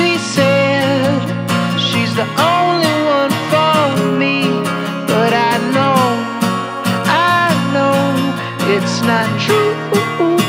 She said she's the only one for me, but I know, I know it's not true.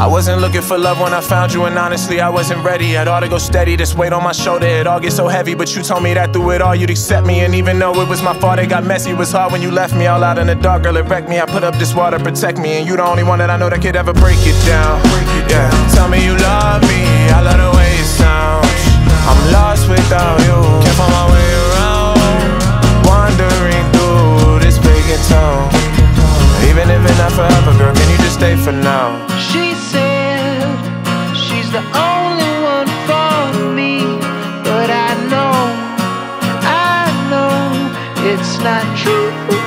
I wasn't looking for love when I found you, and honestly, I wasn't ready. I'd ought to go steady, this weight on my shoulder, it all gets so heavy. But you told me that through it all, you'd accept me. And even though it was my fault, it got messy. It was hard when you left me all out in the dark, girl, it wrecked me. I put up this wall to protect me, and you the only one that I know that could ever break it down. Yeah, tell me you love me, I love the way it sounds. I'm lost without you, can't find my way around. Wandering through this pagan town. Even if it's not forever, girl, can you stay for now. She said she's the only one for me, but I know, I know it's not true.